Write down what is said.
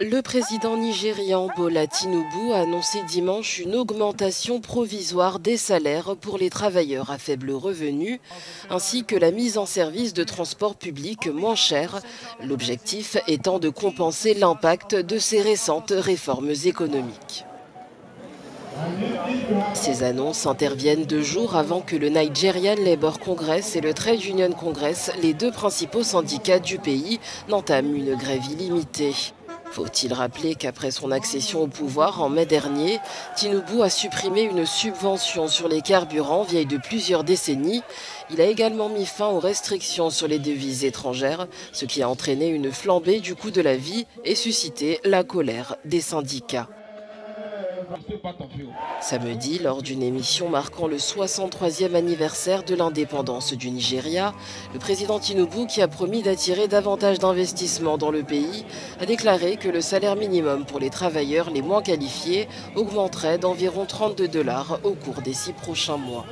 Le président nigérian Bola Tinubu a annoncé dimanche une augmentation provisoire des salaires pour les travailleurs à faible revenu, ainsi que la mise en service de transports publics moins chers, l'objectif étant de compenser l'impact de ces récentes réformes économiques. Ces annonces interviennent deux jours avant que le Nigerian Labour Congress et le Trade Union Congress, les deux principaux syndicats du pays, n'entament une grève illimitée. Faut-il rappeler qu'après son accession au pouvoir en mai dernier, Tinubu a supprimé une subvention sur les carburants vieille de plusieurs décennies. Il a également mis fin aux restrictions sur les devises étrangères, ce qui a entraîné une flambée du coût de la vie et suscité la colère des syndicats. Samedi, lors d'une émission marquant le 63e anniversaire de l'indépendance du Nigeria, le président Tinubu, qui a promis d'attirer davantage d'investissements dans le pays, a déclaré que le salaire minimum pour les travailleurs les moins qualifiés augmenterait d'environ 32 dollars au cours des six prochains mois.